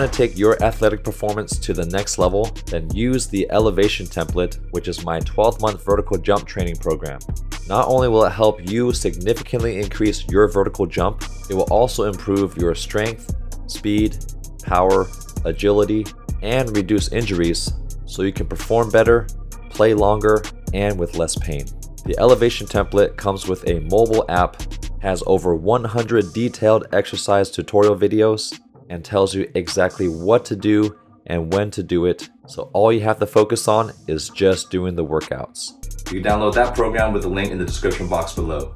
want to take your athletic performance to the next level, then use the Elevation Template, which is my 12 month vertical jump training program. Not only will it help you significantly increase your vertical jump, it will also improve your strength, speed, power, agility, and reduce injuries so you can perform better, play longer, and with less pain. The Elevation template comes with a mobile app, has over 100 detailed exercise tutorial videos, and tells you exactly what to do and when to do it. So all you have to focus on is just doing the workouts. You can download that program with the link in the description box below.